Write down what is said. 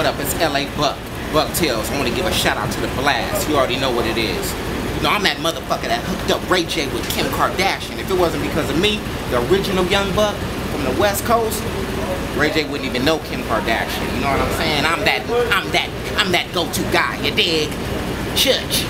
what up? It's LA Buck, Buck Tales. I want to give a shout out to the blast. You already know what it is. You know, I'm that motherfucker that hooked up Ray J with Kim Kardashian. If it wasn't because of me, the original Young Buck from the West Coast, Ray J wouldn't even know Kim Kardashian. You know what I'm saying? I'm that, I'm that, I'm that go-to guy. You dig? Church.